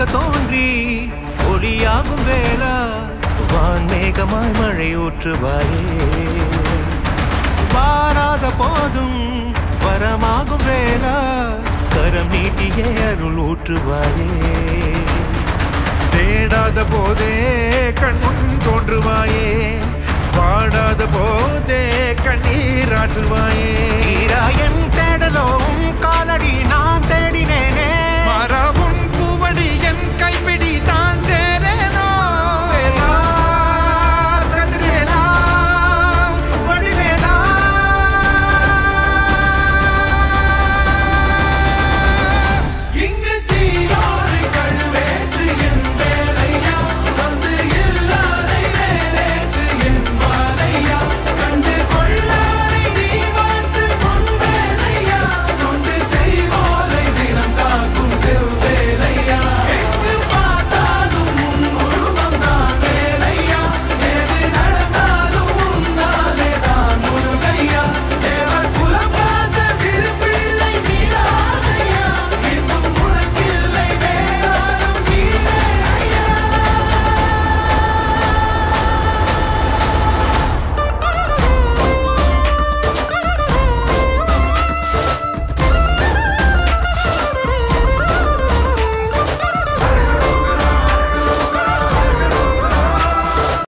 ஒளியாக தோன்றி ஒளியாகும் வேளா வான்மேகமாய் மழை ஊற்றுவாயே. வாராத போதும் வரமாகும் வேளா கரம் நீட்டியே அருள் ஊற்றுவாயே. தேடாத போதே கண்முன் தோன்றுவாயே. வாடாத போதே கண்ணீராற்றுவாயே என் தேடலோவும் கா